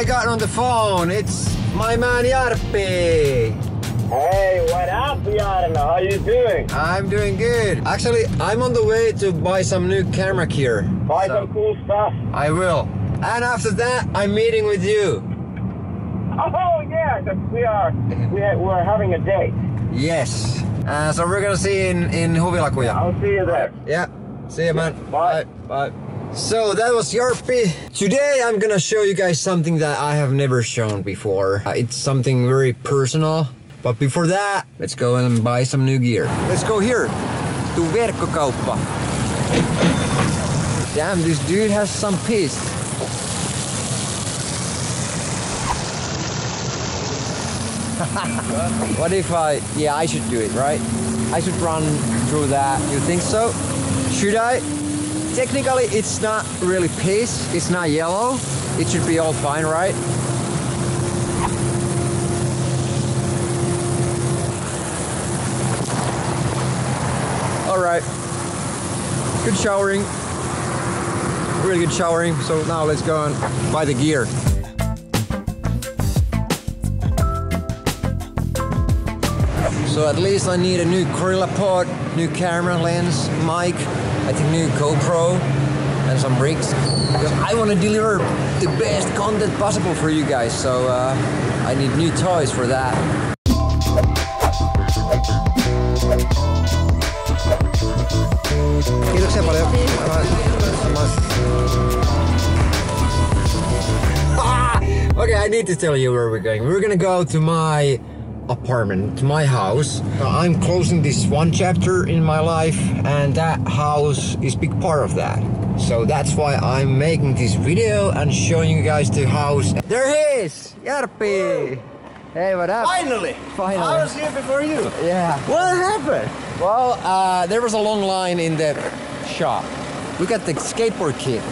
I got on the phone. It's my man Jarppi. Hey, what up, Jarno? How you doing? I'm doing good. Actually, I'm on the way to buy some new camera gear. Buy So- some cool stuff. I will. And after that, I'm meeting with you. Oh yeah, we are we are, we're having a date. Yes. Uh, so we're gonna see you in in Huvilakuja. I'll see you there. Yeah. See you, man. Bye. Bye. So that was Jarppi. Today I'm gonna show you guys something that I have never shown before. Uh, it's something very personal. But before that, let's go and buy some new gear. Let's go here to Verkkokauppa. Damn, this dude has some piece. what if I, yeah, I should do it, right? I should run through that. You think so? Should I? Technically, it's not really piss. It's not yellow. It should be all fine, right? All right. Good showering. Really good showering. So now let's go and buy the gear. So at least I need a new Gorilla Pod, new camera lens, mic, I think new GoPro, and some rigs. Because I want to deliver the best content possible for you guys, so uh, I need new toys for that. Kiitoksia paljon. Okay, I need to tell you where we're going. We're gonna go to my apartment, to my house. Uh, I'm closing this one chapter in my life, and that house is big part of that. So that's why I'm making this video and showing you guys the house. There he is, Jarppi. Hey, what up? Finally. Finally. I was here before you. Yeah. What happened? Well, uh, there was a long line in the shop. We got the skateboard kit.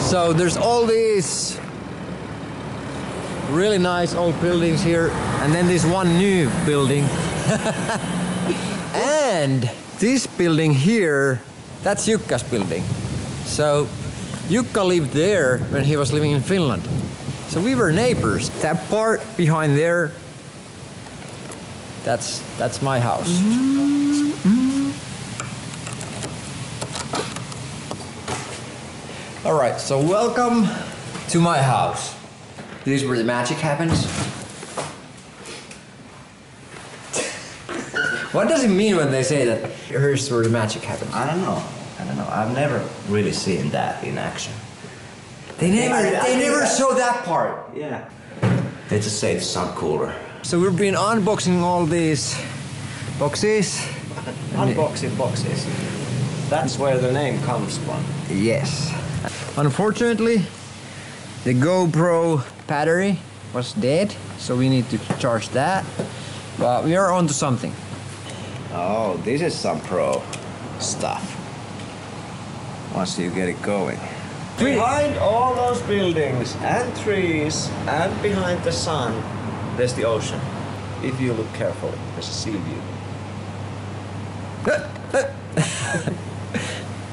So there's all these really nice old buildings here, and then this one new building. and this building here, that's Jukka's building. So Jukka lived there when he was living in Finland. So we were neighbors. That part behind there, that's that's my house. All right, so welcome to my house. This is where the magic happens. what does it mean when they say that here's where the magic happens? I don't know. I don't know. I've never really seen that in action. They never, I- I they think never that- show that part. Yeah. They just say it's some cooler. So we've been unboxing all these boxes. Unboxing boxes. That's where the name comes from. Yes. Unfortunately, the GoPro battery was dead, so we need to charge that. But we are on to something. Oh, this is some pro stuff. Once you get it going. Behind all those buildings and trees and behind the sun, there's the ocean. If you look carefully, there's a sea view.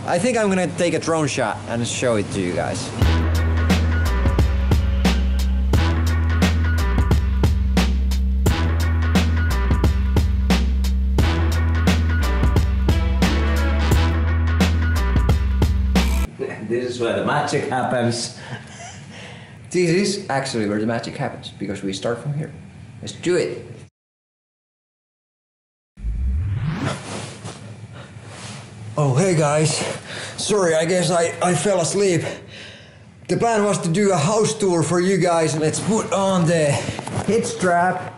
I think I'm gonna take a drone shot and show it to you guys. Is where the magic happens. This is actually where the magic happens because we start from here. Let's do it. Oh, hey guys. Sorry, I guess I, I fell asleep. The plan was to do a house tour for you guys. Let's put on the head strap.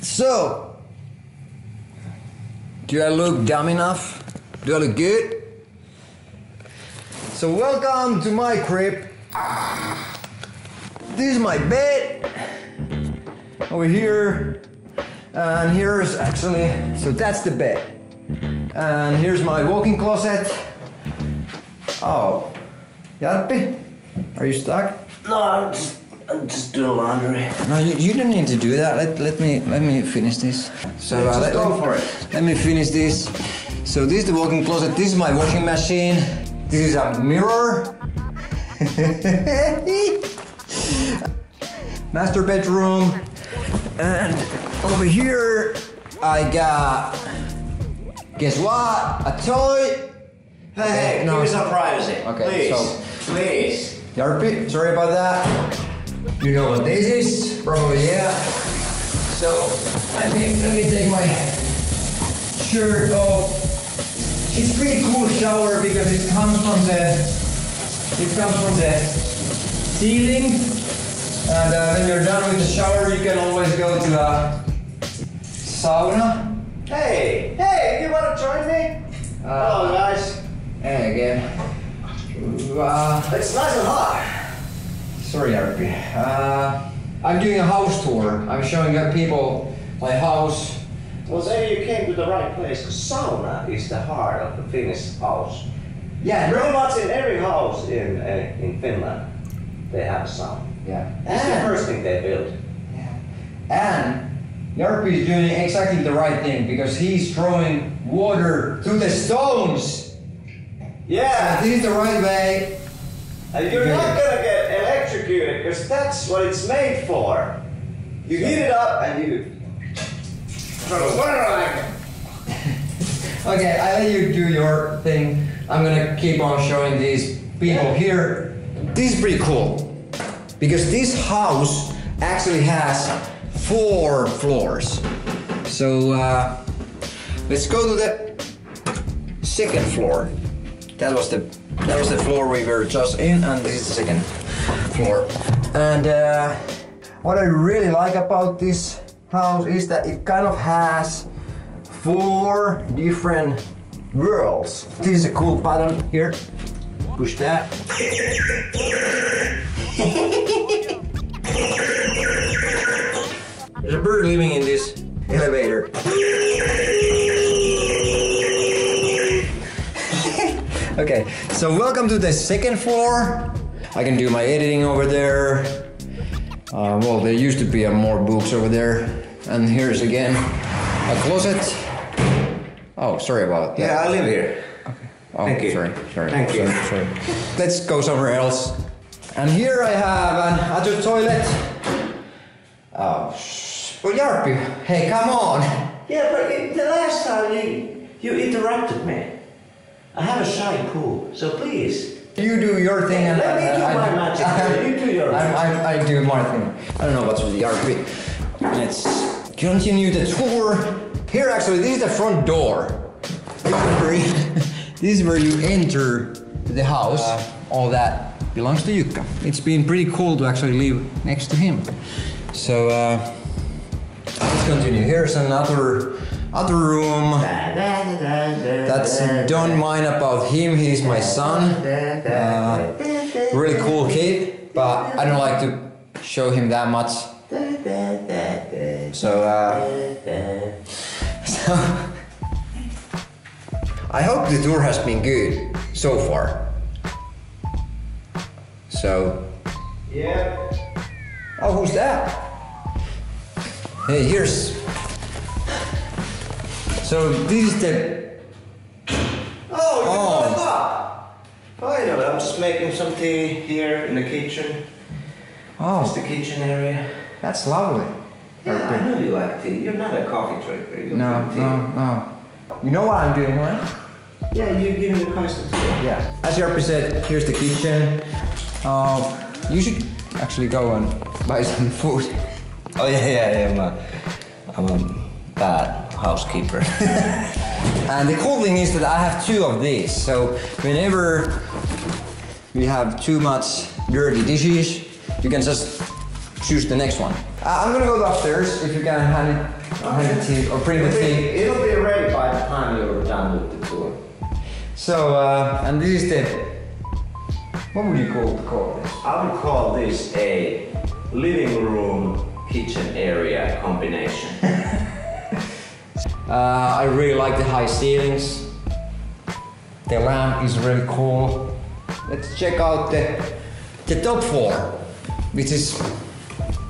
So, do I look dumb enough? Do I look good? So, welcome to my crib. This is my bed over here, and here's actually so that's the bed, and here's my walk-in closet. Oh, Jarppi, are you stuck? No, I'm just, I'm just doing laundry. No, you, you don't need to do that. Let, let me let me finish this. So uh, let, go let- for it. Let me finish this. So this is the walk-in closet. This is my washing machine. This is a mirror. Master bedroom. And over here, I got. Guess what? A toy. Hey, No, give me some privacy. Okay, please. so- please. Sorry about that. You know what this is? Probably yeah. So let me let me take my shirt off. It's pretty cool shower because it comes from the it comes from the ceiling. And uh, when you're done with the shower, you can always go to a sauna. Hey, hey, you wanna join me? Uh, Hello, guys. And again, uh, It's nice and hot. Sorry, Jarppi. Uh, I'm doing a house tour. I'm showing people my house. Well, maybe you came to the right place. Sauna is the heart of the Finnish house. Yeah, Pretty much in every house in uh, in Finland, they have a sauna. Yeah. It's the first thing they build. Yeah. And Jarppi is doing exactly the right thing because he's throwing water to the stones. Yeah, This is the right way. and you're not gonna get electrocuted because that's what it's made for. You heat it up and you. Okay, I let you do your thing. I'm gonna keep on showing these people here. This is pretty cool because this house actually has four floors. So uh, let's go to the second floor. That was the that was the floor we were just in, and this is the second floor. And uh, what I really like about this house is that it kind of has four different worlds. This is a cool button here. Push that. There's a bird living in this elevator. okay, so welcome to the second floor. I can do my editing over there. Uh, well, there used to be more books over there. And here's again a closet. Oh, sorry about that. Yeah, I live here. Oh, Thank you. sorry, sorry. Thank you. Sorry, sorry. Let's go somewhere else. And here I have an other toilet. Oh, sh- well, Jarppi, hey, come on. Yeah, but it- the last time you you interrupted me. I have a shy pool, so please. You do your thing and Let me do I, my I- magic. You do your I, I, I do my thing. I don't know what's with the Jarppi. Let's continue the tour. Here, actually, this is the front door. This is where you, this is where you enter the house. All that belongs to Jukka. It's been pretty cool to actually live next to him. So uh, let's continue. Here's another other room. That's don't mind about him. He's my son. Uh, really cool kid, but I don't like to show him that much. So, uh, so I hope the tour has been good so far. So, Yeah. oh, who's that? Hey, here's. So this is the Oh, you Oh. it up. Finally, I'm just making some tea here in the kitchen. Oh, It's oh, the kitchen area. that's lovely. Yeah, I know you like tea. You're not a coffee drinker. You No, no, no. You know what I'm doing, right? Yeah, you're giving the custard tea. Yeah. As Jarppi said, here's the kitchen. Uh, you should actually go and buy some food. Oh yeah, yeah, yeah. I'm a, I'm a bad housekeeper. And the cool thing is that I have two of these. So whenever we have too much dirty dishes, you can just choose the next one. Uh, I'm gonna go upstairs if you can hand it, hand the tea or bring it the tea. It'll be ready by the time you're done with the tour. So, uh, and this is the, what would you call, call this? I would call this a living room kitchen area combination. Uh, I really like the high ceilings. The lamp is really cool. Let's check out the, the top floor, which is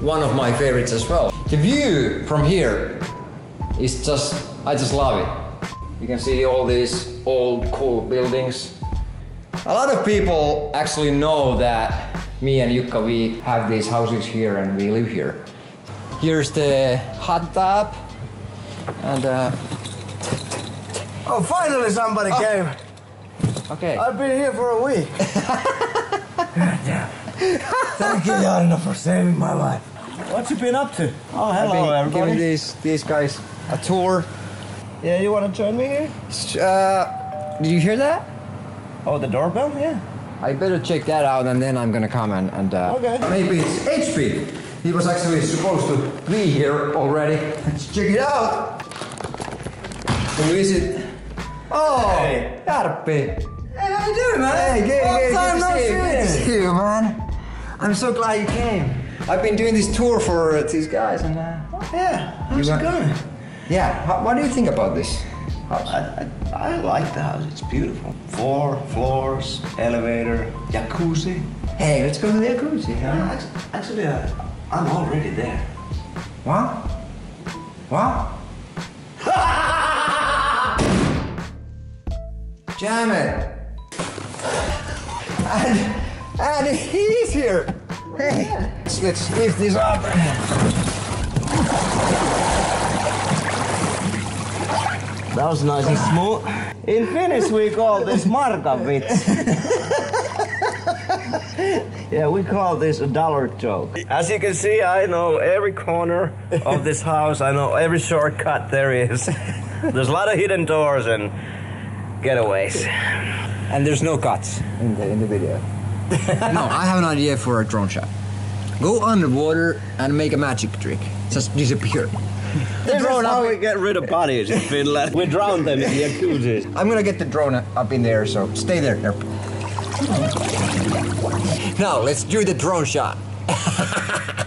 one of my favorites as well. The view from here is just, I just love it. You can see all these old cool buildings. A lot of people actually know that me and Jukka, we have these houses here and we live here. Here's the hot tub. And uh, Oh, finally somebody came. okay. I've been here for a week. Thank you, Jarno, for saving my life. What you been up to? Oh, I've hello, been everybody. giving these these guys a tour. Yeah, you want to join me here? Uh, did you hear that? Oh, the doorbell? Yeah. I better check that out and then I'm gonna come and, and uh, Okay. maybe it's HP. He was actually supposed to be here already. Let's check it out. Who is it? Oh, Hey. Jarppi. Hey, how you doing, man? Hey, good, Long good, time good to see you. Good to see. you, man. I'm so glad you came. I've been doing this tour for uh, these guys and uh, Yeah, how's You it going? yeah. How, what do you think about this? house? I, I, I like the house. It's beautiful. Four floors, elevator, jacuzzi. Hey, let's go to the jacuzzi. Yeah, Huh? act- Actually, uh, I'm already there. What? What? Jam it! And, and he's here! Hey, let's, let's lift this up. That was nice and smooth. In Finnish, we call this markavits. yeah, we call this a dollar joke. As you can see, I know every corner of this house. I know every shortcut there is. There's a lot of hidden doors and getaways. And there's no cuts in the, in the video. no, I have an idea for a drone shot. Go underwater and make a magic trick. Just disappear. This is how we get rid of bodies in Finland. We drown them in the jacuzzis. I'm gonna get the drone up in there, so stay there. There. Now let's do the drone shot.